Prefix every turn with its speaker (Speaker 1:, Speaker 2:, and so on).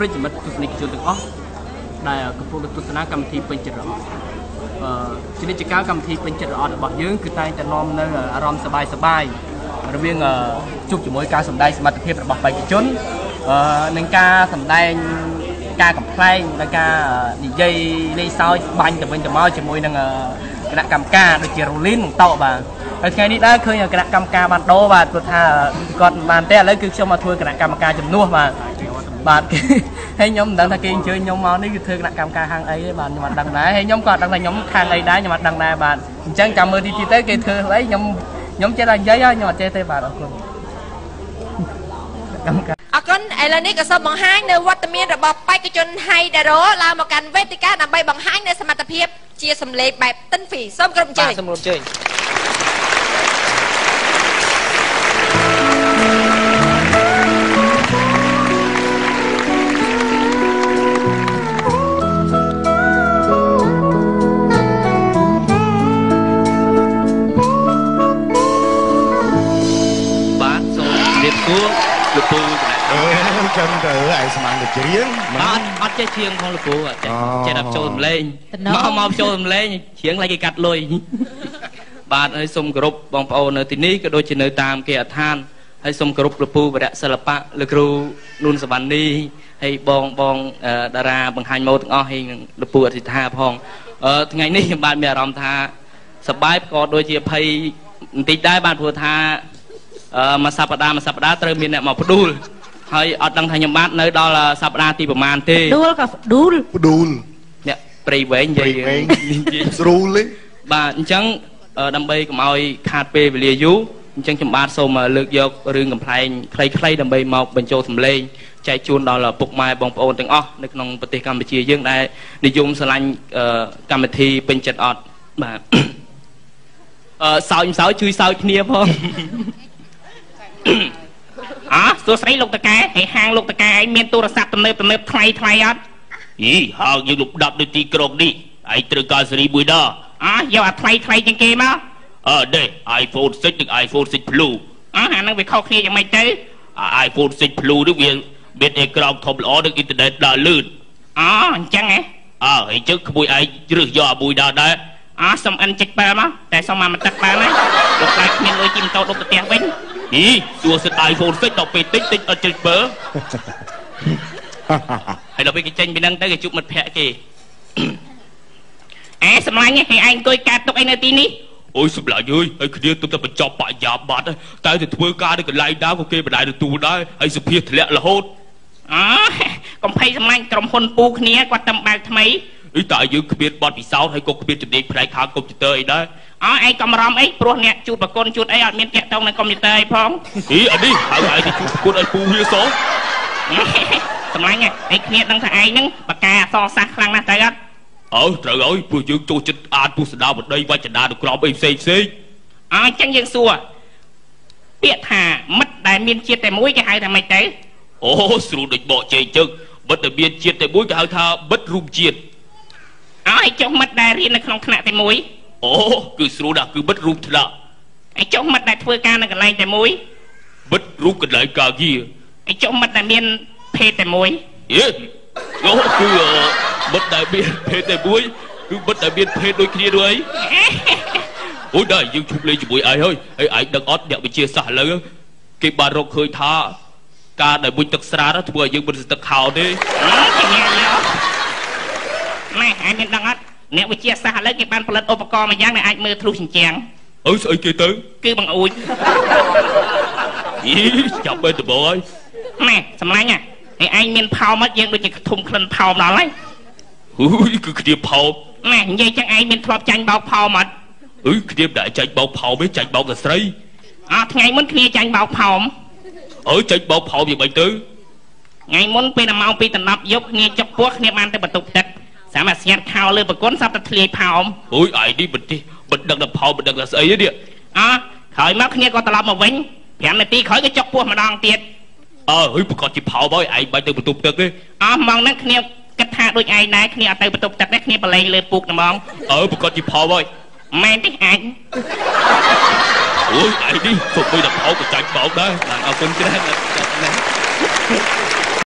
Speaker 1: ប្រិយមិត្តទស្សនិកជនទាំងអស់ដែលកំពុងទស្សនាកម្មវិធីពេញចិត្តរបស់អឺជានិច្ចកាលកម្មវិធីពេញចិត្តរបស់យើងគឺតែងតែនាំនៅអារម្មណ៍សប្បាយសប្បាយរវាងជួបជាមួយការសម្ដែងសមត្ថភាពរបស់បេក្ខជនអឺនឹងការសម្ដែងការកំ pl ែងនិងការនិយាយលេងសើចបាញ់ទៅវិញទៅមកជាមួយនឹងគណៈកម្មការដូចជារូលីននឹងតោបាទហើយថ្ងៃនេះដែរឃើញគណៈកម្មការបានដោបាទព្រោះថាគាត់មិនបានទេឥឡូវគឺខ្ញុំមកធ្វើគណៈកម្មការជំនួសបាទ បាទហើយខ្ញុំមិនដឹងថាគេអញ្ជើញខ្ញុំមកនេះគឺធ្វើគណៈកម្មការខាងអីទេបាទខ្ញុំអត់ដឹងដែរហើយខ្ញុំក៏អត់ដឹងថាខ្ញុំខាងអីដែរខ្ញុំអត់ដឹងដែរបាទអញ្ចឹងចាំមើលទីទីទៅគេធ្វើអីខ្ញុំខ្ញុំចេះតែនិយាយហើយខ្ញុំអត់ចេះទេបាទអរគុណ
Speaker 2: កម្មការអរគុណឥឡូវនេះក៏សូមបង្ហាញនៅវត្តមានរបស់បេក្ខជនហៃដារ៉ូឡើងមកកាន់វេទិកាដើម្បីបង្ហាញនៅសមត្ថភាពជាសម្លេងបែបតិនហ្វីសូមគ្រប់អញ្ជើញ
Speaker 1: សូមគ្រប់អញ្ជើញ
Speaker 3: ចឹងទៅឯស្មានទៅច្រៀង
Speaker 1: អត់អត់ចេះច្រៀងផងលោកពូអត់ចេះចេះតែចូលសំឡេងមកមកចូលសំឡេងច្រៀងឡើយគេកាត់លុយបាទហើយសូមគោរពបងប្អូននៅទីនេះក៏ដូចជានៅតាមគេអដ្ឋានហើយសូមគោរពលោកពូវរៈសិល្បៈលោកគ្រូនួនសវណ្ណីហើយបងបងតារាបង្ហាញម៉ូទាំងអស់ហើយនឹងលោកពូអធិដ្ឋាផងថ្ងៃនេះខ្ញុំបាទមានអារម្មណ៍ថាសប្បាយក៏ដូចជាភ័យបន្តិចដែរបាទព្រោះថាមួយសប្តាហ៍មួយសប្តាហ៍ត្រូវមានអ្នកមកផ្ដួល ហើយអត់ដឹងថាខ្ញុំបាទនៅដល់សប្តាហ៍ទីប្រហែលទេ
Speaker 2: ផ្ដួលក៏ផ្ដួល
Speaker 3: ផ្ដួល
Speaker 1: អ្នកព្រៃវែងនិយាយ
Speaker 3: ស្រួលទេ
Speaker 1: បាទអញ្ចឹងដើម្បីកុំឲ្យខាតពេលវេលាយូរអញ្ចឹងខ្ញុំបាទសូមលើកយករឿងកំ pl ែងខ្លីៗដើម្បីមកបញ្ចូលសម្លេងចែកជូនដល់ពុកម៉ែបងប្អូនទាំងអស់នៅក្នុងប្រទេសកម្ពុជាយើងដែលនិយមស្រឡាញ់កម្មវិធីពេញចិត្តអត់បាទអឺសើចមិនសើចជួយសើចគ្នាផង
Speaker 4: អោះ សួស្ដីលោកតកែហើយហាងលោកតកែឯងមានទូរស័ព្ទទំនើបទំនើបថ្លៃថ្លៃអត់
Speaker 5: យីហាងយើងលុបដាប់នៅទីក្រុងនេះឯងត្រូវការសេរីមួយដង
Speaker 4: អោះយកអាថ្លៃថ្លៃជាងគេមក
Speaker 5: អឺនេះ iPhone 6និង iPhone 6 Plus
Speaker 4: អោះអានឹងវាខុសគ្នាយ៉ាងម៉េចទៅ
Speaker 5: iPhone 6 Plus នេះវាមានអេក្រង់ធំល្អនិងអ៊ីនធឺណិតដើរលឿន
Speaker 4: អូអញ្ចឹងហ៎
Speaker 5: អើហើយជឹកក្មួយឯងជ្រើសយកអាមួយដើរដែរ
Speaker 4: អោះសុំអិន7មកតែសុំមកមិនទឹកបានណាលោកខ្លាចគ្មានលុយជិះម៉ូតូដុបប្រទេសវិញ
Speaker 5: អីសួរសិត iPhone 6ដល់ពេលតិចតិចអត់ចេញបើ
Speaker 4: ហើយដល់ពេលគេចេញពីហ្នឹងទៅគេជួបមិត្តភ័ក្តិគេអែសម្លាញ់ឲ្យឯងអង្គុយកាត់ទុកអីនៅទីនេះ
Speaker 5: អូយសម្លាញ់អើយហើយគ្នាទៅតែបញ្ចប់បរិយាប័ត្រតែទៅធ្វើការនៅកន្លែងដើមក៏គេបដាយទទួលដែរហើយសុភាធ្លាក់រហូត
Speaker 4: អូកំភៃសម្លាញ់ក្រុមហ៊ុនពូគ្នាគាត់តែបើកថ្មី
Speaker 5: អីតែយើងគ្មានបទពិសោធន៍ហើយក៏គ្មានជំនាញផ្នែកខាងកុំព្យូទ័រអីដែរ
Speaker 4: អើឯងកំរំអីព្រោះអ្នកជួបប្រគុណជួបអីអត់មានតាក់ទងនឹងកុំព្យូទ័រអីផង
Speaker 5: អីអានេះហៅឯងទៅជួបប្រគុណឲ្យពូវាសង
Speaker 4: សម្លាញ់ឯងគ្នាដឹងថាឯងហ្នឹងបកាអសរសាសខ្លាំងណាស់ទៅអត់
Speaker 5: អើត្រូវហើយព្រោះយើងចូលចិត្តអានពុស្ដាវដីវចនានុក្រមអីផ្សេងផ្សេង
Speaker 4: អើអញ្ចឹងយើងសួរពាក្យថាមិត្តដែលមានជាតិតែមួយគេហៅថាម៉េចទៅ
Speaker 5: អូស្រួលដូចបកជ័យចឹងមិត្តដែលមានជាតិតែមួយគេហៅថាមិត្តរួមជាតិ
Speaker 4: អើឯងចុះមិត្តដែលរៀននៅក្នុងថ្នាក់តែមួយ
Speaker 5: អូគឺស្រួលណាស់គឺបិទរូបថ្នាក់
Speaker 4: ឯចុះមិត្តដែលធ្វើការនៅកន្លែងតែមួយ
Speaker 5: បិទរូបកន្លែងការងារ
Speaker 4: ឯចុះមិត្តដែលមានភេទតែមួយ
Speaker 5: យេអូគឺបិទដែលមានភេទតែមួយគឺបិទដែលមានភេទដូចគ្នានោះអីអូយដែរយើងជុំលេងជាមួយឯងហើយហើយឯងដឹងអត់អ្នកវិជាសាស្ត្រឥឡូវគេបានរកឃើញថាការដែលមុជទឹកស្រាធ្វើឲ្យយើងមិនស្ទឹកខោទេ
Speaker 4: ម៉ែឯងមានដឹងអត់ អ្នកវិទ្យាសាស្ត្រឥឡូវគេបានផលិតឧបករណ៍មួយយ៉ាងដែលអាចមើលធ្លុះជញ្ជាំង
Speaker 5: អើស្អីគេទៅ
Speaker 4: គឺបង្អួច
Speaker 5: យីចាប់បែរដបងហើយ
Speaker 4: ម៉ែសម្លាញ់ហ៎ឯងមានផោមអត់យើងដូចជាធំក្លិនផោមដល់ហើយ
Speaker 5: ហ៊ូយគឺគ្នាផោម
Speaker 4: ម៉ែនិយាយចឹងឯងមានធ្លាប់ចាញ់បោកផោមអត់
Speaker 5: អឺគ្នាមិនដែលចាញ់បោកផោមទេចាញ់បោកតែស្រី
Speaker 4: អើថ្ងៃមុនគ្នាចាញ់បោកផោម
Speaker 5: អើចាញ់បោកផោមយ៉ាងម៉េចទៅ
Speaker 4: ថ្ងៃមុនពេលដល់ម៉ោង2ដណ្ដប់យប់គ្នាចុកពោះគ្នាបានទៅបន្ទប់ទឹក សាមស្ញាត់ខោលើប្រគុណសាប់តែធ្លាយផោម
Speaker 5: អូយឯងនេះមិនទេមិនដឹងដល់ផោមមិនដឹងដល់ស្អីទេនេះ
Speaker 4: អើក្រោយមកគ្នាក៏ត្រឡប់មកវិញ5នាទីក្រោយក៏ចុកពោះម្ដងទៀត
Speaker 5: អើហើយប្រកាសជាផោមហើយឯងបាច់ទៅបន្ទប់ទឹកទេ
Speaker 4: អើម៉ងហ្នឹងគ្នាគិតថាដូចឯងដែរគ្នាអត់ទៅបន្ទប់ទឹកទេគ្នាបលែងលើពូកត្មង
Speaker 5: អើប្រកាសជាផោមហើយ
Speaker 4: មែនទេអញ
Speaker 5: អូយឯងនេះសុំបីដល់ផោមក៏ចាញ់បោកដែរអរគុណច្រើន